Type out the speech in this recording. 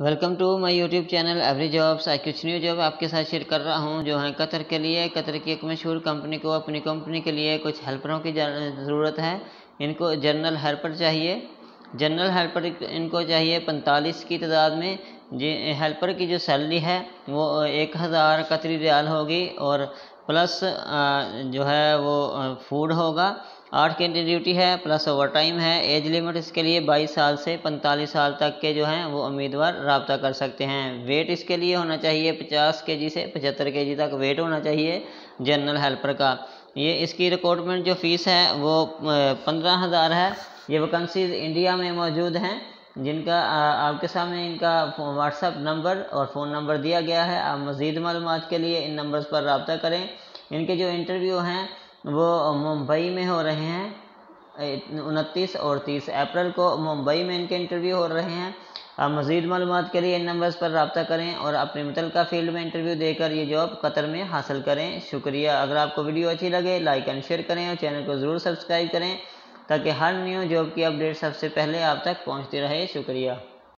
Welcome to my YouTube channel every jobs आज कुछ new job आपके साथ शेयर कर रहा हूँ, जो है कतर के लिए। कतर की एक मशहूर कंपनी को, अपनी कंपनी के लिए कुछ हेल्परों की ज़रूरत है। इनको जनरल हेल्पर चाहिए। जनरल हेल्पर इनको चाहिए पैंतालीस की तादाद में। जी हेल्पर की जो सैलरी है, वो एक हज़ार कतरी रियाल होगी और प्लस जो है वो फ़ूड होगा। आठ घंटे ड्यूटी है प्लस ओवर टाइम है. एज लिमिट इसके लिए 22 साल से 45 साल तक के जो हैं, वो उम्मीदवार रबता कर सकते हैं. वेट इसके लिए होना चाहिए 50 के जी से 75 के जी तक वेट होना चाहिए जनरल हेल्पर का. ये इसकी रिक्रूटमेंट जो फ़ीस है, वो पंद्रह हज़ार है. ये वैकेंसीज इंडिया में मौजूद हैं, जिनका आपके सामने इनका व्हाट्सअप नंबर और फ़ोन नंबर दिया गया है. आप मज़ीद मालूम के लिए इन नंबर्स पर रबता करें. इनके जो इंटरव्यू हैं वो मुंबई में हो रहे हैं। उनतीस और तीस अप्रैल को मुंबई में इनके इंटरव्यू हो रहे हैं। आप मज़ीद मालूम के लिए इन नंबर्स पर रबता करें और अपने मुतल फ़ील्ड में इंटरव्यू देकर ये जॉब कतर में हासिल करें। शुक्रिया। अगर आपको वीडियो अच्छी लगे लाइक एंड शेयर करें और चैनल को ज़रूर सब्सक्राइब करें ताकि हर न्यू जॉब की अपडेट सबसे पहले आप तक पहुँचती रहे। शुक्रिया।